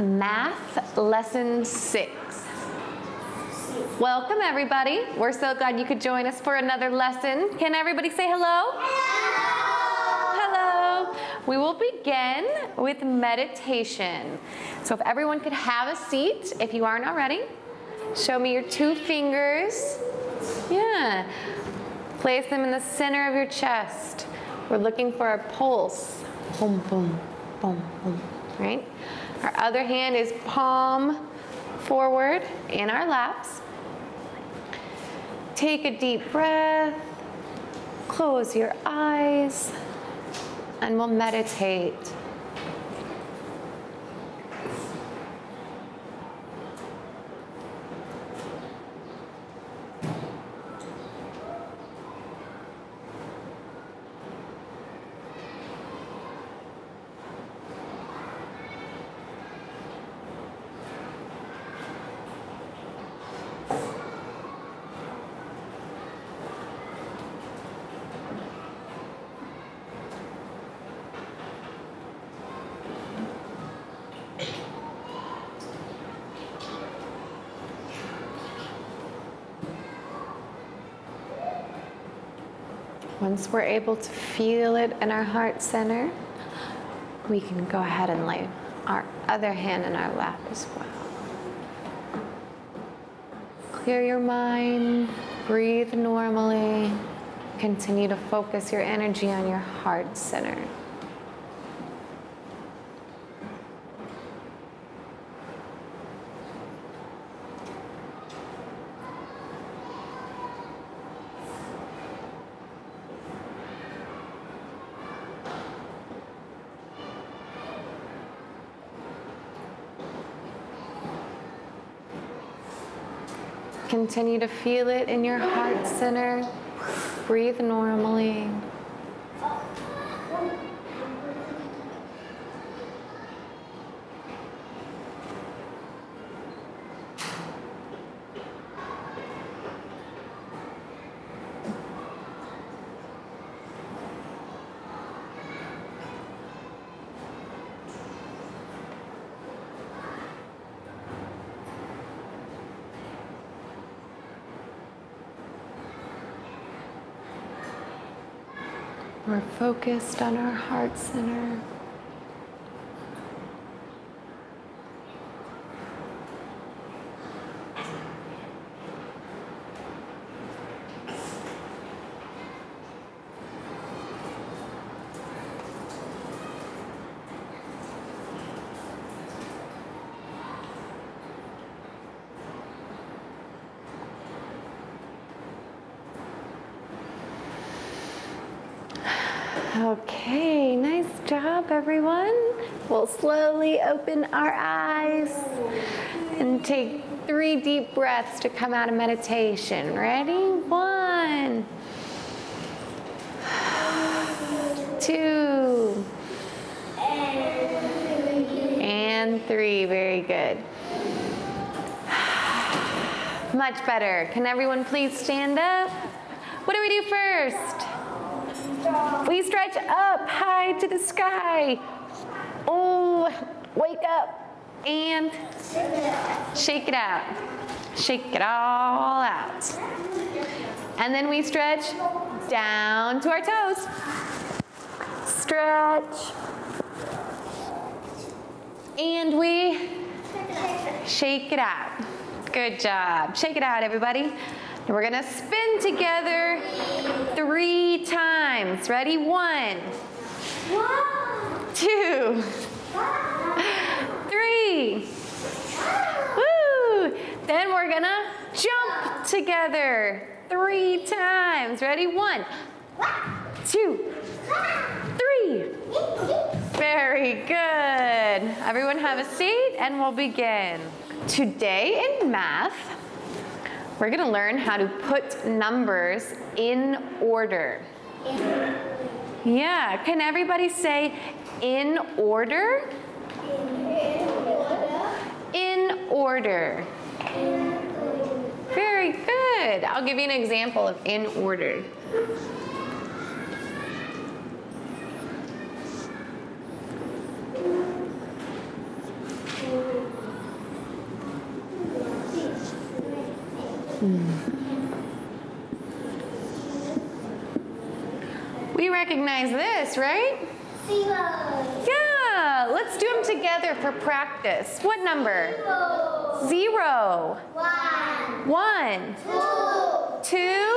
Math Lesson 6. Welcome everybody. We're so glad you could join us for another lesson. Can everybody say hello? Hello. Hello. We will begin with meditation. So if everyone could have a seat, if you aren't already, show me your two fingers. Yeah. Place them in the center of your chest. We're looking for a pulse. Boom, boom, boom, boom, right? Our other hand is palm forward in our laps. Take a deep breath, close your eyes, and we'll meditate. Once we're able to feel it in our heart center, we can go ahead and lay our other hand in our lap as well. Clear your mind, breathe normally, continue to focus your energy on your heart center. Continue to feel it in your heart center. Breathe normally. We're focused on our heart center. Okay, nice job, everyone. We'll slowly open our eyes and take three deep breaths to come out of meditation. Ready? One, two, and three. Very good. Much better. Can everyone please stand up? What do we do first? We stretch up high to the sky. And shake it out. Shake it all out. And then we stretch down to our toes. Stretch. And we shake it out. Good job. Shake it out, everybody. We're gonna spin together three times. Ready? One, two, Woo! Then we're gonna jump together three times. Ready? One, two, three. Very good. Everyone have a seat and we'll begin. Today in math, we're gonna learn how to put numbers in order. Yeah, can everybody say in order? In order order. Very good. I'll give you an example of in order. We recognize this, right? Zero. Yeah let's do them together for practice. What number? Zero. Zero. One. One, Two. two,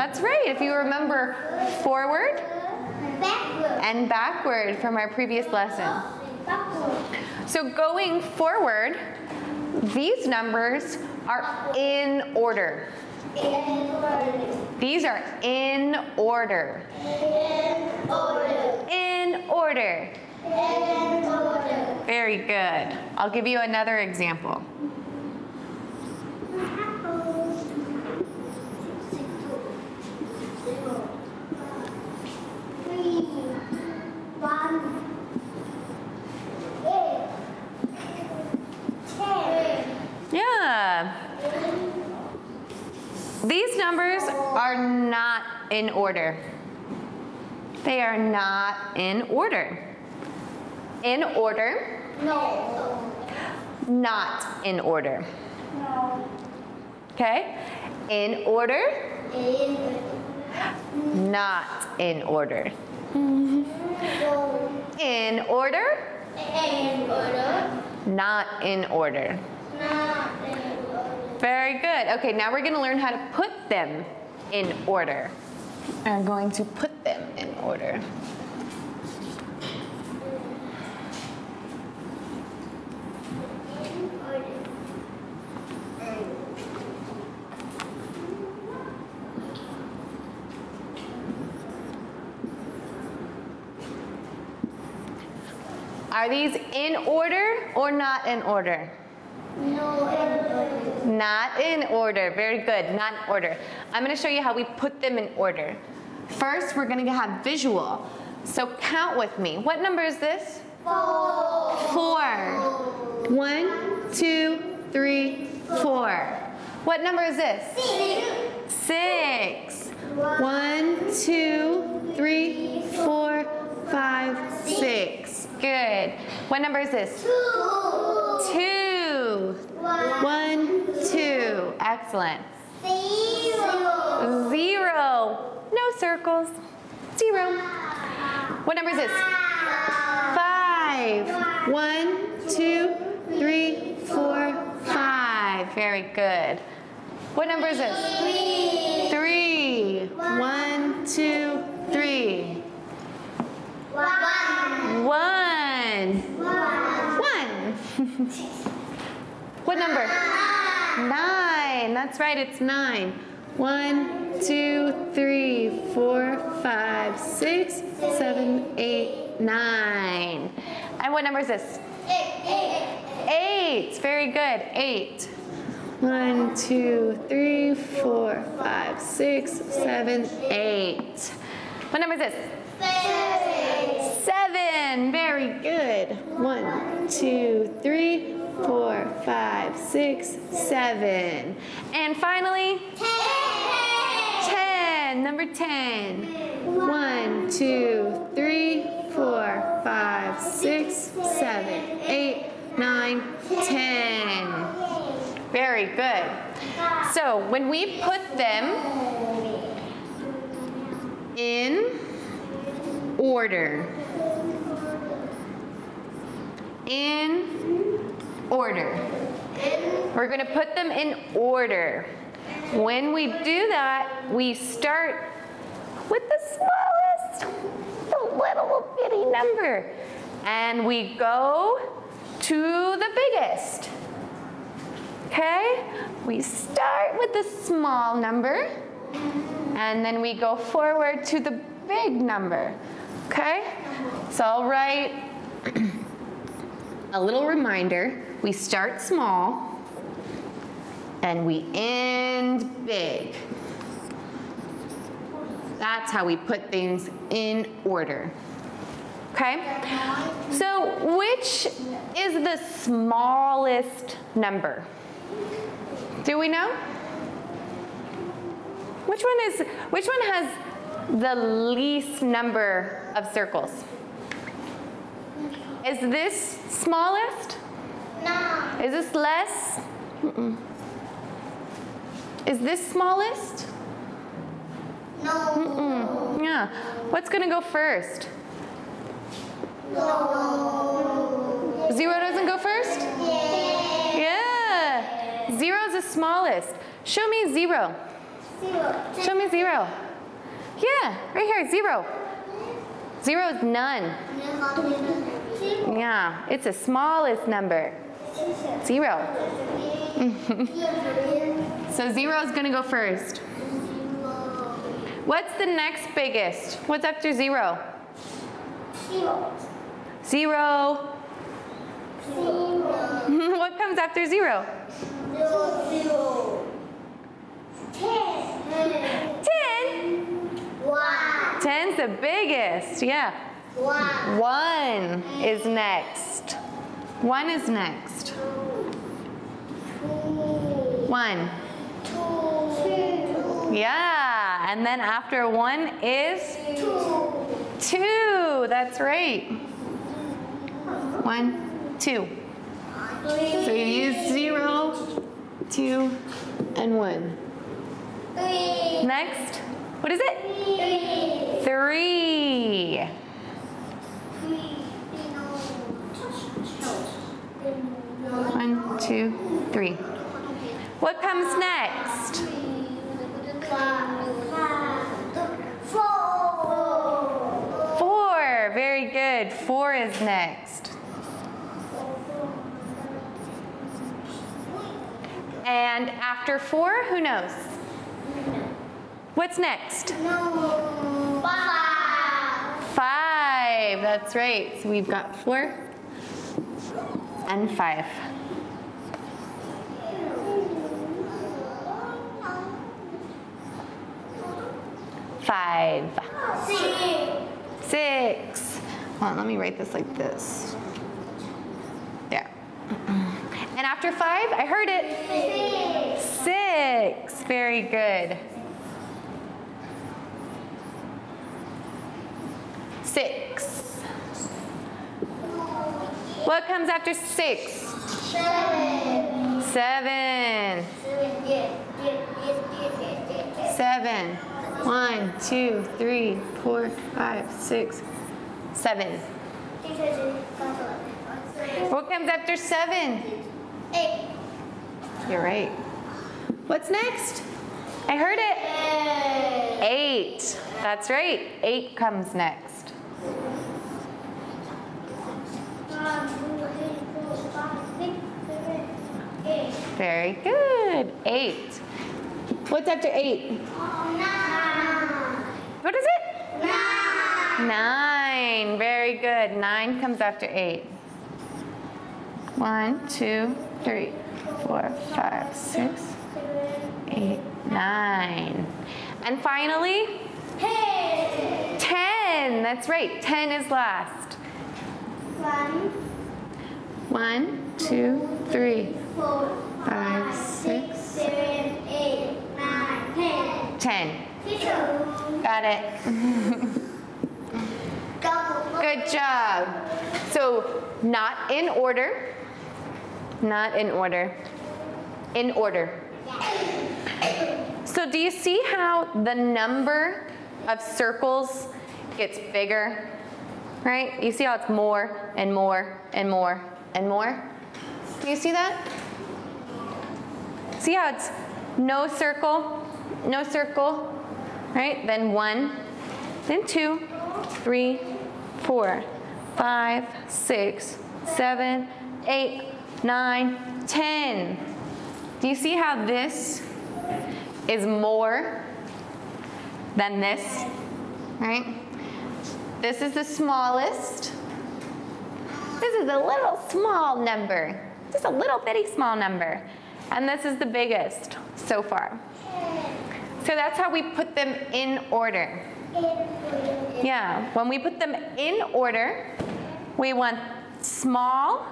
That's right. If you remember forward Backward. and backward from our previous lesson. So going forward, these numbers are in order. These are in order. In order. In order. In order. Very good. I'll give you another example. Three, one, eight, ten, Yeah. These numbers are not in order. They are not in order. In order, no, not in order. no, Okay? In order, in, not in order. no, In order, in order, not in order. Not in order. Very good. Okay, now we're going to learn how to put them in order. I'm going to put them in order. In order. Are these in order or not in order? No, in order. Not in order. Very good. Not in order. I'm going to show you how we put them in order. First, we're going to have visual. So count with me. What number is this? Four. Four. One, two, three, four. What number is this? Six. Six. One, two, three, four, five, six. Good. What number is this? Two. Two. One. One, two. Excellent. Zero. Zero. No circles. Zero. What number is this? Five. One, two, three, four, five. Very good. What number is this? Three. Three. One, two, three. One. One. One. What number? Nine. That's right, it's nine. One, two, three, four, five, six, seven, eight, nine. And what number is this? Eight. Eight. Eight. Very good. Eight. One, two, three, four, five, six, seven, eight. What number is this? Seven. Seven. Very good. One, two, three, four, five, six, seven. And finally, Ten. ten. Number ten. One, two, three, four, five, six, seven, eight, nine, ten. Very good. So when we put them in order, in order, we're going to put them in order. When we do that, we start with the smallest, the little bitty number, and we go to the biggest. Okay? We start with the small number and then we go forward to the big number. Okay? So I'll write a little reminder. We start small and we end big. That's how we put things in order. Okay? So, which is the smallest number? Do we know? Which one is, which one has the least number of circles? Is this smallest? No. Is this less? Mm-mm. Is this smallest? No. Mm, yeah. What's gonna go first? No. Zero doesn't go first? Yeah. Yeah. Zero is the smallest. Show me zero. Zero. Show me zero. Yeah, right here, zero. Zero is none. Yeah, it's the smallest number. Zero. So zero is gonna go first. What's the next biggest? What's after zero? Zero. Zero. Zero. what comes after zero? Zero. Zero. Ten. Ten. One. Ten's the biggest, yeah. One. One is next. One is next. One. Two. Yeah, and then after one is Two. two. That's right. One, two. So you use zero, two, and one. Next, what is it? Three. Three. One, two, three. What comes next? Four. Four. Very good. Four is next. And after four, who knows? What's next? No. Five. Five. That's right. So we've got four and five. Five. Six. Six. Hold on, let me write this like this. Yeah. And after five, I heard it. Six. Six. Very good. Six. What comes after six? Seven. Seven. Seven. One, two, three, four, five, six, seven. What comes after seven? Eight. You're right. What's next? I heard it. Eight. That's right. Eight comes next. One, two, three, four, five, six, seven, eight. Very good. Eight. What's after eight? Nine. What is it? Nine. Nine. Very good. Nine comes after eight. One, two, three, four, five, six, Seven. eight, nine. And finally, Ten. ten. That's right. Ten is last. One, two, three, four, five, six, seven, eight, nine, ten. ten. Got it. Good job. So, not in order. Not in order. In order. So, do you see how the number of circles gets bigger? Right? You see how it's more and more and more and more? Do you see that? See how it's no circle, no circle, right? Then one, then two, three, four, five, six, seven, eight, nine, ten. Do you see how this is more than this, right? This is the smallest. This is a little small number, just a little bitty small number. And this is the biggest so far. So that's how we put them in order. Yeah, when we put them in order, we want small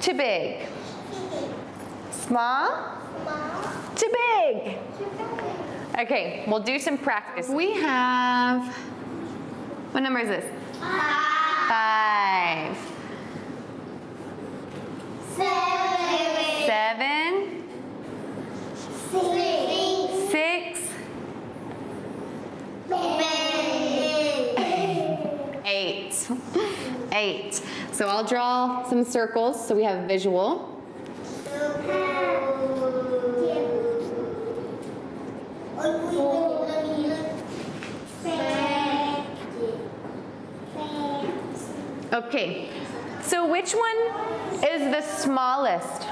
to big. Small. To big. Okay, we'll do some practice. We have, what number is this? Five. Five. Seven. Seven. Six. Six. Eight. Eight. So I'll draw some circles so we have visual. Okay. So which one is the smallest?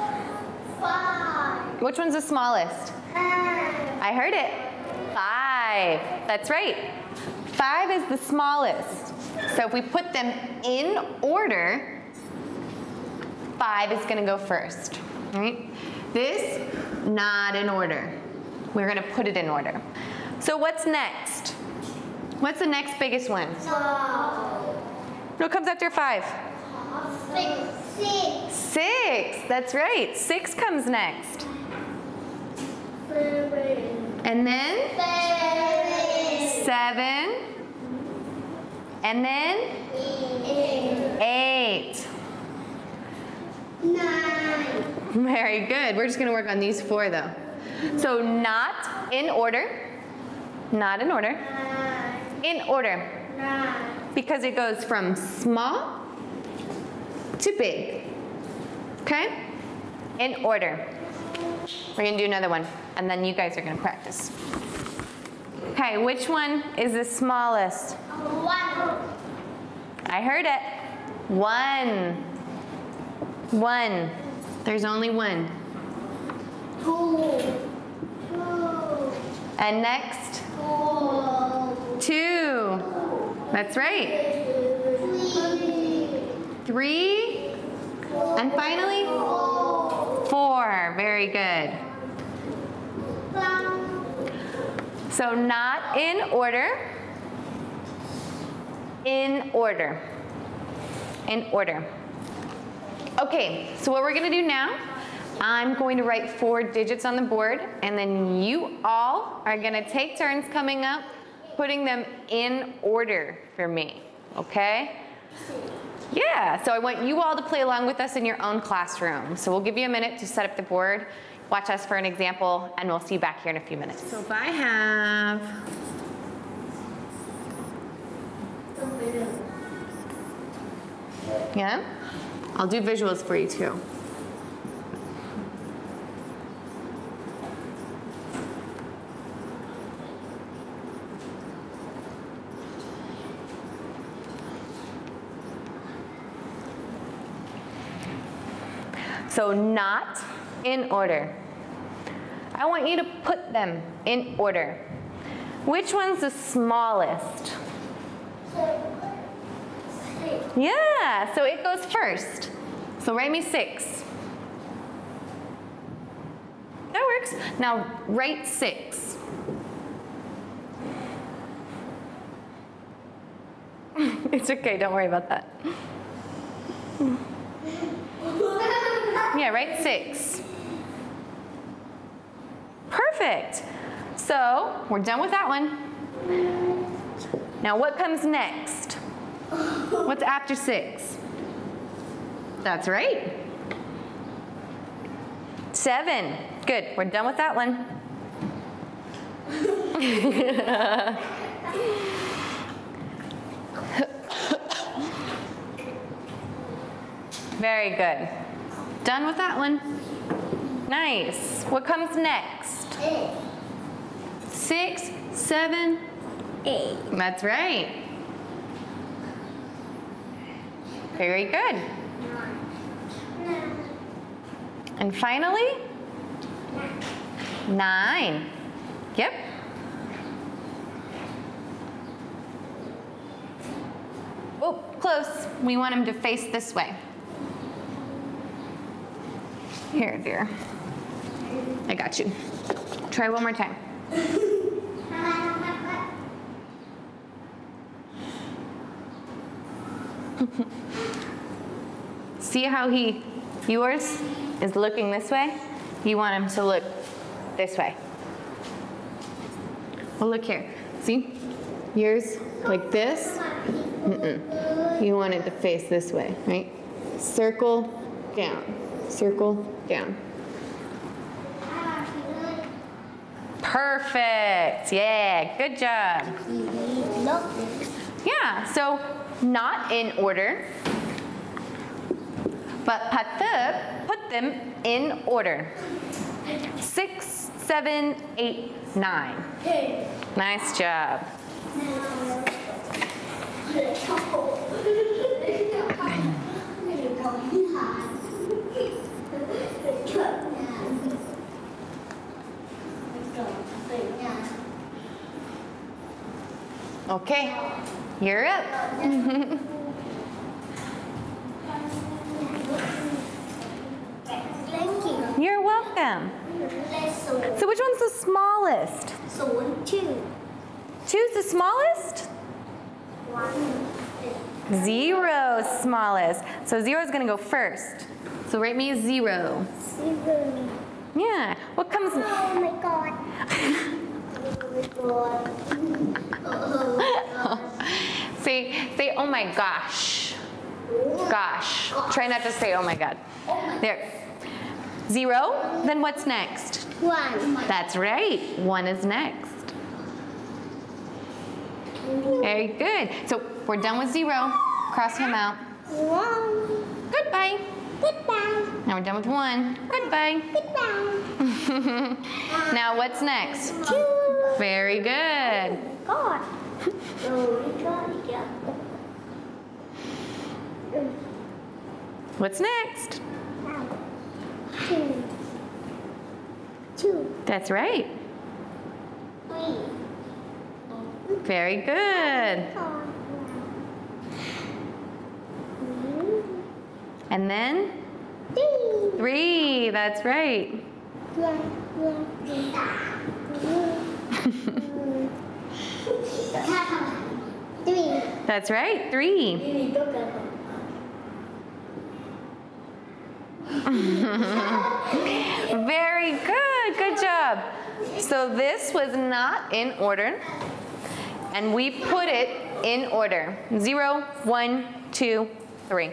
Five. Which one's the smallest? Five. I heard it. Five. That's right. Five is the smallest. So if we put them in order, five is going to go first. Right? This, not in order. We're going to put it in order. So what's next? What's the next biggest one? What comes after five? Six. Six. That's right. Six comes next. And then seven. And then eight. Nine. Very good. We're just going to work on these four though. So not in order. Not in order. Nine. In order. Nine. Because it goes from small to big. Okay? In order. We're to do another one. And then you guys are going to practice. Okay, which one is the smallest? One. I heard it. One. One. There's only one. Two. Two. And next, Four. two. That's right. Three. And finally, Four. four. Very good. So not in order. In order. In order. Okay, so what we're gonna do now, I'm going to write four digits on the board and then you all are gonna take turns coming up, putting them in order for me, okay? Yeah, so I want you all to play along with us in your own classroom. So we'll give you a minute to set up the board, watch us for an example, and we'll see you back here in a few minutes. So if I have Yeah? I'll do visuals for you too. So not in order. I want you to put them in order. Which one's the smallest? Yeah, so it goes first. So write me six. That works. Now write six. it's okay, don't worry about that. Yeah, right, six. Perfect. So we're done with that one. Now what comes next? What's after six? That's right. Seven. Good. We're done with that one. Very good. Done with that one. Nice. What comes next? Six, seven, Eight. that's right. Very good. And finally, nine. Yep. Oh, close. We want him to face this way. Here, dear. I got you. Try one more time. See how he, yours is looking this way? you want him to look this way. Well, look here. See? Yours like this. Mm-mm. You want it to face this way, right? Circle down. Circle down. Perfect. Yeah, good job. Yeah, so not in order, but patep, put them in order. Six, seven, eight, nine. Nice job. Okay, you're up. Thank you. You're welcome. So which one's the smallest? So one, two. Two's the smallest? One. Zero, smallest. So zero is gonna go first. So write me zero. Zero. Yeah. What comes? Oh my god. oh my god. say say oh my gosh. Gosh. Try not to say oh my god. There. Zero. Then what's next? One. That's right. One is next. Very good. So we're done with zero. Cross him out. One. Goodbye. Goodbye. Now we're done with one. Goodbye. Goodbye. now what's next? Two. Very good. God. What's next? Two. Two. That's right. Three. Very good. And then three three. That's right. Three. That's right. Three. Very good. Good job. So this was not in order, and we put it in order. Zero, one, two, three.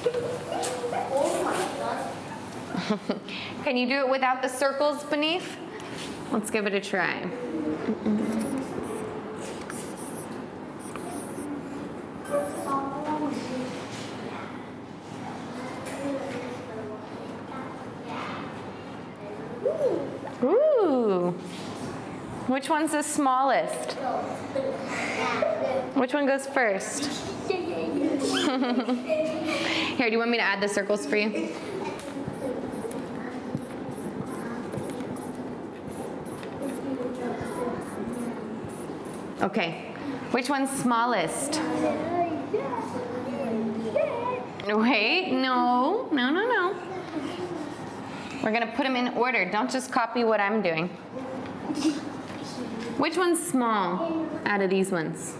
Can you do it without the circles beneath? Let's give it a try. Ooh. Which one's the smallest? Which one goes first? Here, do you want me to add the circles for you? Okay. Which one's smallest? Wait, no, no, no, no. We're gonna put them in order. Don't just copy what I'm doing. Which one's small out of these ones?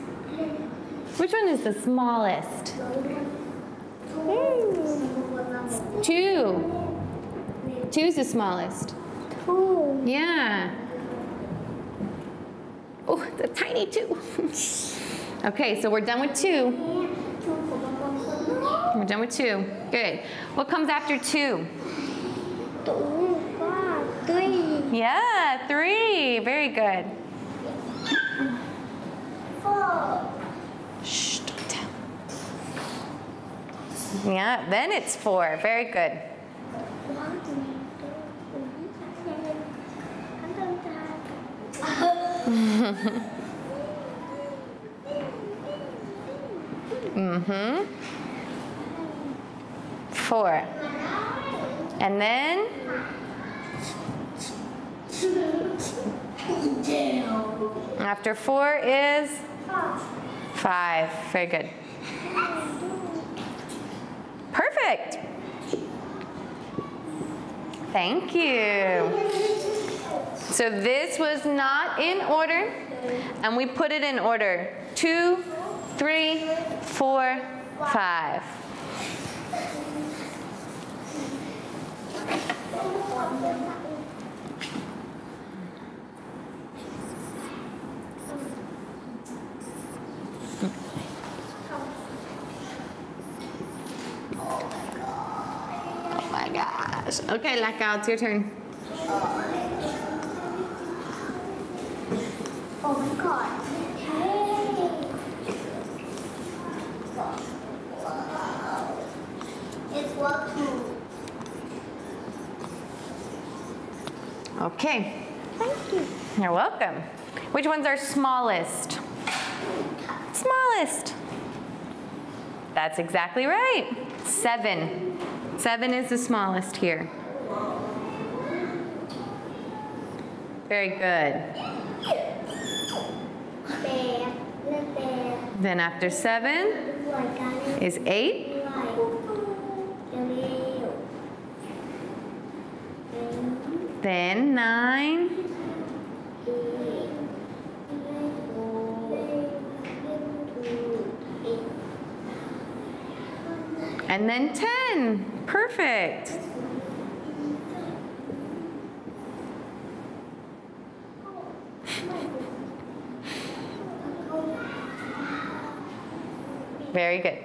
Which one is the smallest? Two. Two's the smallest. Two. Yeah. Oh, the tiny two. okay, so we're done with two. We're done with two. Good. What comes after two? Two. Three. Yeah, three. Very good. Four. Yeah, then it's four. Very good. Mm-hmm. Four. And then after four is five. Very good. Perfect. Thank you. So this was not in order, and we put it in order. Two, three, four, five. Okay, Laka, it's your turn. Oh my god. Hey. It's what. Okay, Thank you. you're welcome. Which one's our smallest? Smallest. That's exactly right. Seven. Seven is the smallest here. Very good. Then after seven is eight. Then nine. And then 10. Perfect. Very good.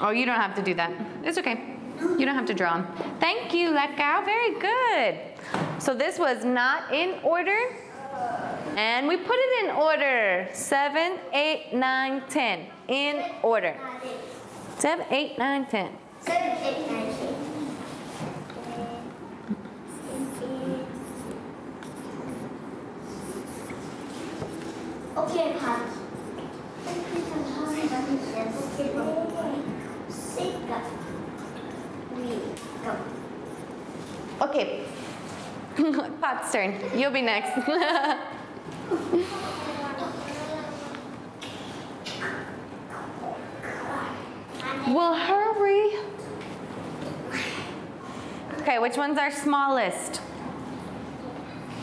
oh, you don't have to do that. It's okay. You don't have to draw them. Thank you, Lekao. Very good. So this was not in order. And we put it in order. Seven, eight, nine, ten. In order. Seven, eight, nine, ten. Seven, eight, nine. กับ Okay. Pot's turn. You'll be next. well, hurry. Okay, which one's our smallest?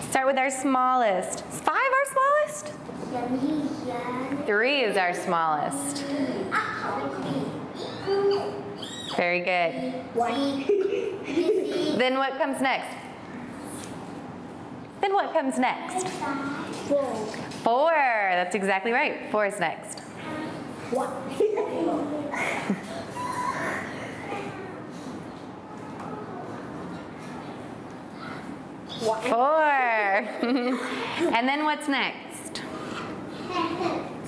Start with our smallest. Five our smallest? Three is our smallest. Very good. then what comes next? Then what comes next? Four. That's exactly right. Four is next. Four. and then what's next?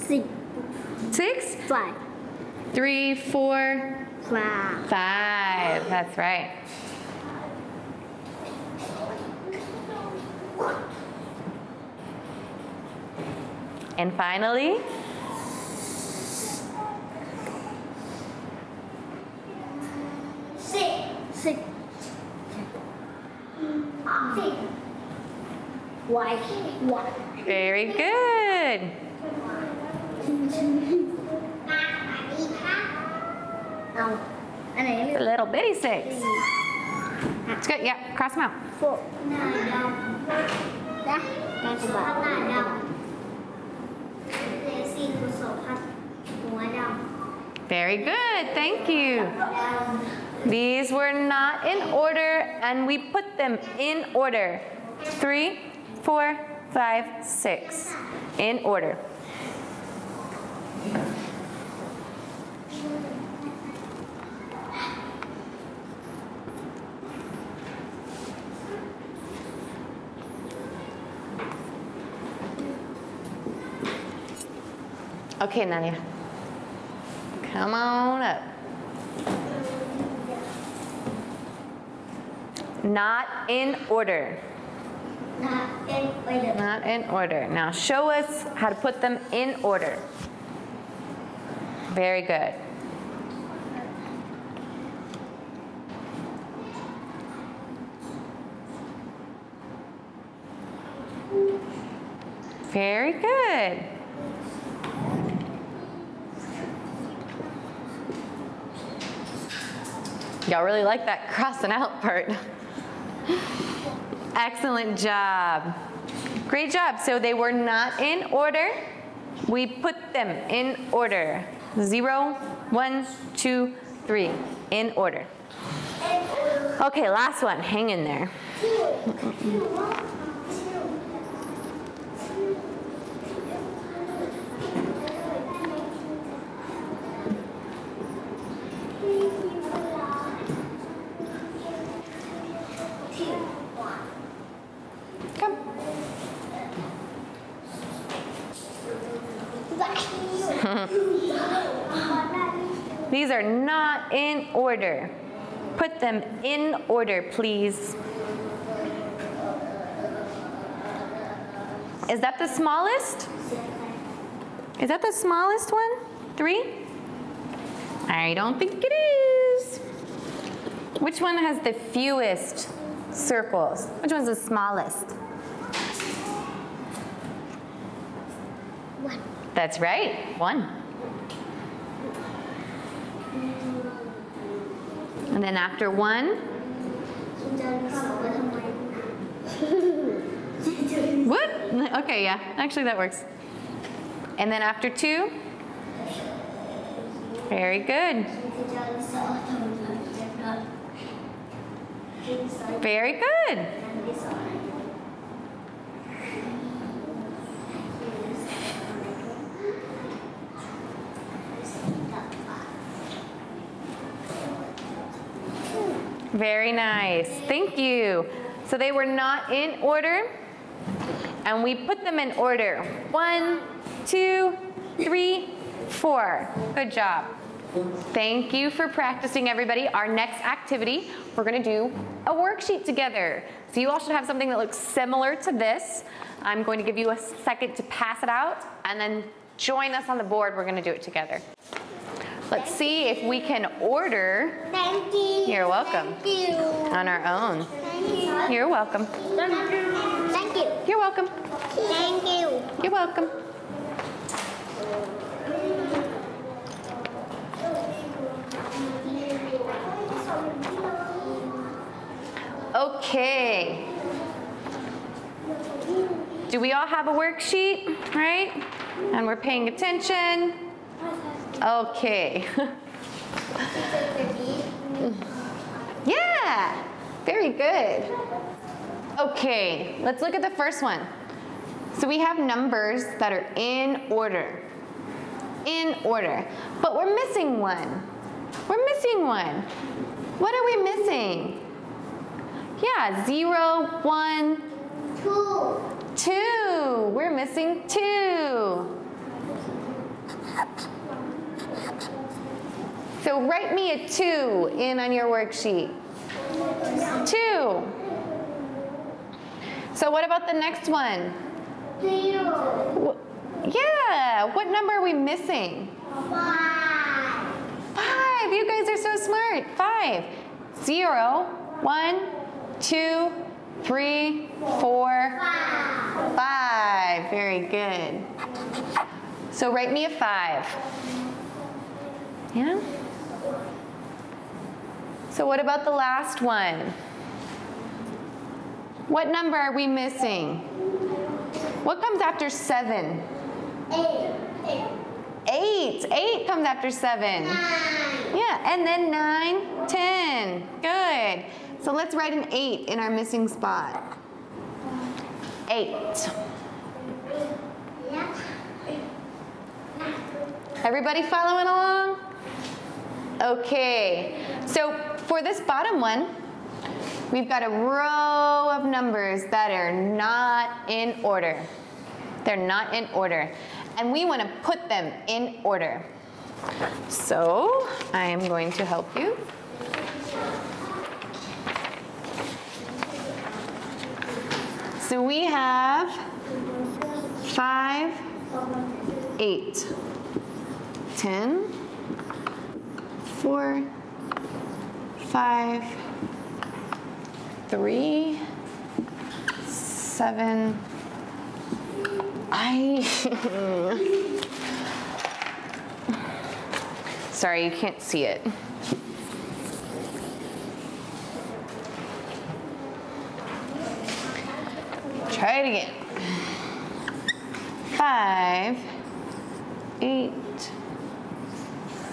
Six. Five. Three, four. Five. Five. That's right. And finally, six. Six. Six. Very good. The a little bitty six. It's good. Yeah, cross them out. Four. Very good. Thank you. These were not in order, and we put them in order. Three, four, five, six. In order. Okay, Nanya. Come on up. Not in order. Not in order. Not in order. Now show us how to put them in order. Very good. Very good. Y'all really like that crossing out part. Excellent job. Great job. So they were not in order. We put them in order. Zero, one, two, three, in order. Okay, last one, hang in there. Are not in order. Put them in order, please. Is that the smallest? Is that the smallest one? Three? I don't think it is. Which one has the fewest circles? Which one's the smallest? One. That's right, one. And then after one? what? Okay, yeah. Actually, that works. And then after two? Very good. Very good. Very nice, thank you. So they were not in order, and we put them in order. One, two, three, four. Good job. Thank you for practicing, everybody. Our next activity, we're gonna do a worksheet together. So you all should have something that looks similar to this. I'm going to give you a second to pass it out, and then join us on the board. We're gonna do it together. Let's see if we can order Thank you You're welcome. Thank you on our own. Thank you You're welcome. Thank you You're welcome. Thank you You're welcome. Okay. Do we all have a worksheet, right? And we're paying attention? Okay. yeah, very good. Okay, let's look at the first one. So we have numbers that are in order. In order. But we're missing one. We're missing one. What are we missing? Yeah, zero, one, Two two. We're missing two. So write me a two in on your worksheet. Two. So what about the next one? Zero Yeah, what number are we missing? Five Five. You guys are so smart. Five. Zero, one, two, three, four, Five five. Very good. So write me a five. Yeah? So what about the last one? What number are we missing? What comes after seven? Eight Eight Eight. Comes after seven. Nine Yeah, and then nine, ten. Good. So let's write an eight in our missing spot. Eight. Everybody following along? Okay. So for this bottom one, we've got a row of numbers that are not in order. They're not in order. And we want to put them in order. So I am going to help you. So we have five, eight, ten, four, five, three, seven. I. Sorry, you can't see it. Try it again. Five, eight,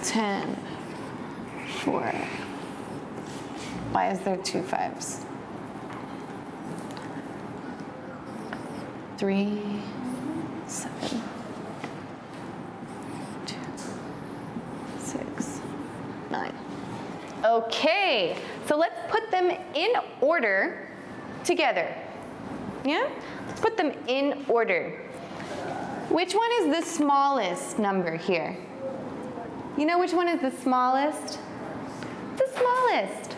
ten, four. Why is there two fives? Three, seven, two, six, nine. Okay, so let's put them in order together. Yeah? Let's put them in order. Which one is the smallest number here? You know which one is the smallest? The smallest.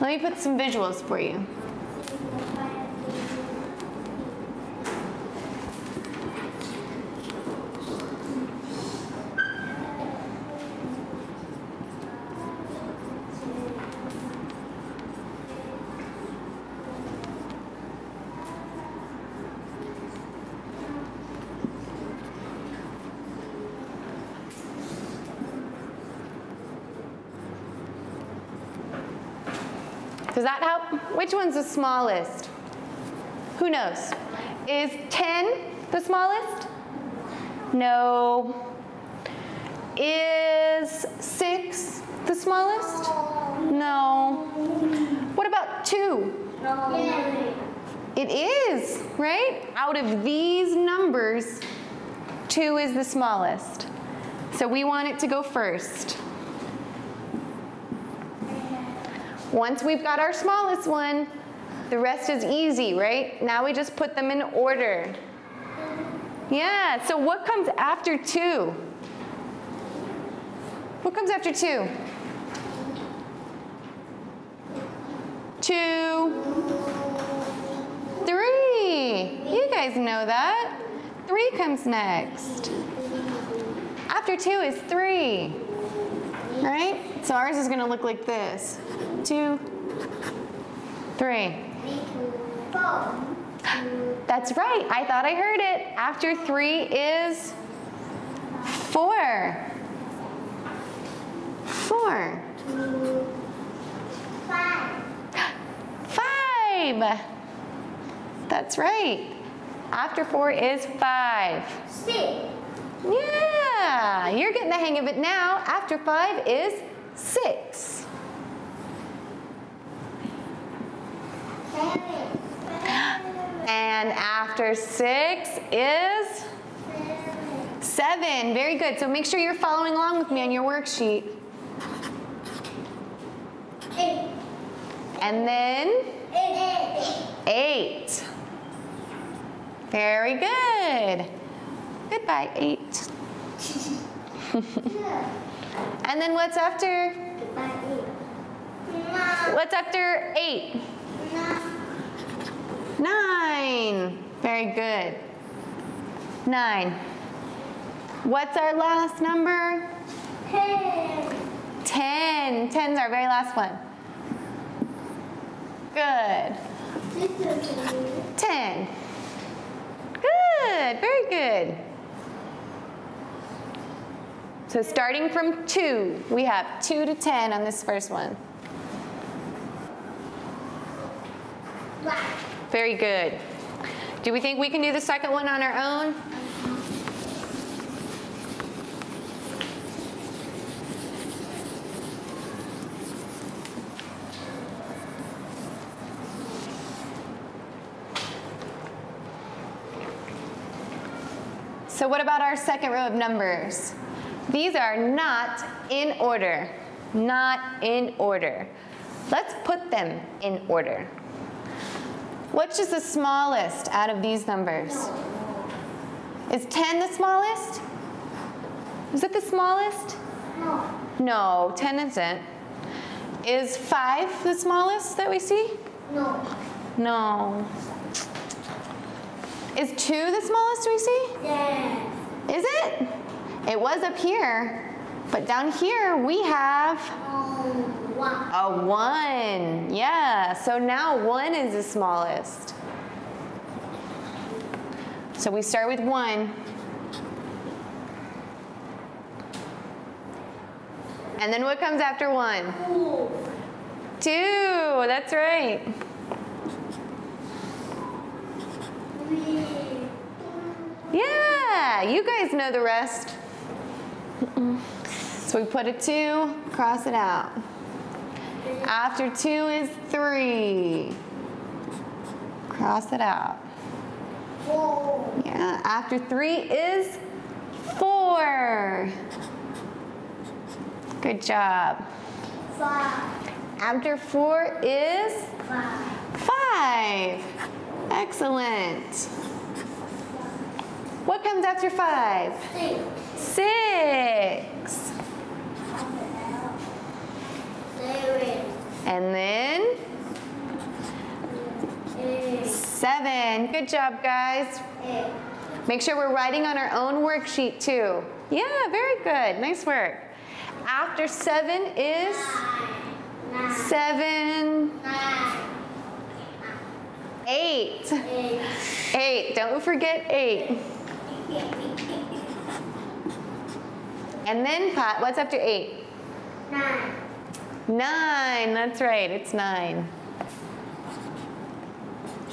Let me put some visuals for you. Does that help? Which one's the smallest? Who knows? Is 10 the smallest? No. Is 6 the smallest? No. What about 2? No. It is, right? Out of these numbers, 2 is the smallest. So we want it to go first. Once we've got our smallest one, the rest is easy, right? Now we just put them in order. Yeah, so what comes after 2? What comes after 2? 2, 3. You guys know that. 3 comes next. After 2 is 3. Right? So ours is going to look like this. Two, three. That's right. I thought I heard it. After three is four. Four. Five. Five. That's right. After four is five. Six. Yeah, you're getting the hang of it now. After five is six. And after six is Seven. Very good. So make sure you're following along with me on your worksheet. And then eight. Very good. Goodbye, eight. And then what's after? Goodbye, Nine. What's after eight? Nine. Nine. Very good. Nine. What's our last number? Ten. Ten. Ten's our very last one. Good. Ten. Good. Very good. So starting from two, we have two to ten on this first one. One. Very good. Do we think we can do the second one on our own? So what about our second row of numbers? These are not in order. Not in order. Let's put them in order. Which is the smallest out of these numbers? Is 10 the smallest? Is it the smallest? No. No, 10 isn't. Is 5 the smallest that we see? No. No. Is 2 the smallest we see? Yes. Is it? It was up here, but down here we have a 1. Yeah, so now 1 is the smallest. So we start with 1. And then what comes after 1? Two. 2. That's right. Three. Yeah, you guys know the rest. So we put a two, cross it out. After two is three. Cross it out. Four. Yeah, after three is four. Good job. Five. After four is Five. five. Excellent. What comes after five? Six. Six. And then seven. Good job, guys. Make sure we're writing on our own worksheet too. Yeah, very good. Nice work. After seven is seven. Eight. Eight. Don't forget eight. And then, Pat, what's after eight? Nine. Nine. That's right. It's nine.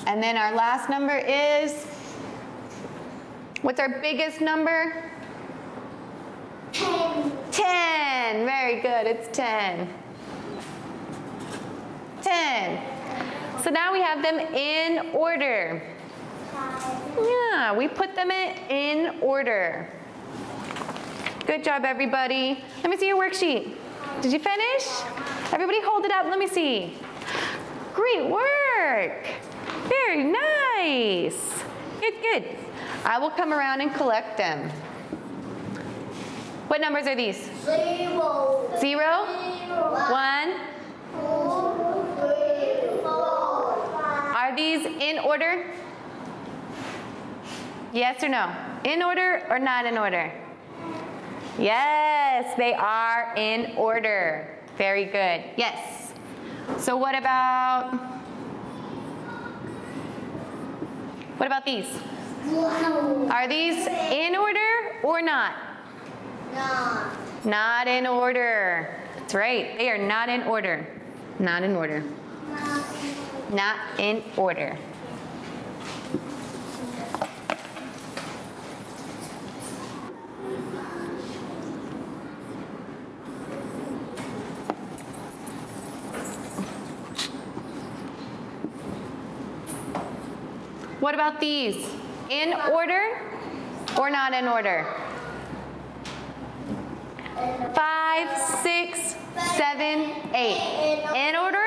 And then our last number is what's our biggest number? Ten. 10. Very good. It's 10. 10. So now we have them in order. Yeah, we put them in, order. Good job, everybody. Let me see your worksheet. Did you finish? Everybody hold it up. Let me see. Great work. Very nice. Good, good. I will come around and collect them. What numbers are these? Zero. Zero, Zero. one. Are these in order? Yes or no? In order or not in order? Yes, they are in order. Very good. Yes. So what about What about these? Wow. Are these in order or not? Nine. Not in order. That's right. They are not in order. Not in order. Not in order. What about these? In order or not in order? Five, six, seven, eight. In order?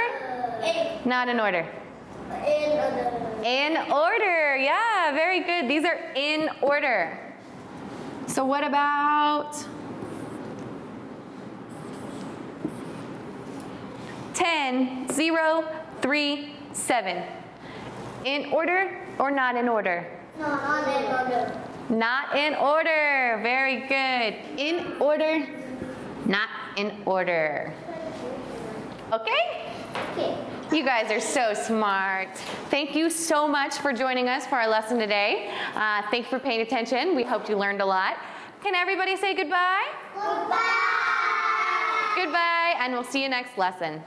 Not in order. In order. In order. Yeah, very good. These are in order. So what about 10, 0, 3, 7? In order or not in order? No, not in order. Not in order. Very good. In order, not in order. Okay? Okay. You guys are so smart. Thank you so much for joining us for our lesson today. Uh, thank you for paying attention. We hope you learned a lot. Can everybody say goodbye? Goodbye. Goodbye, and we'll see you next lesson.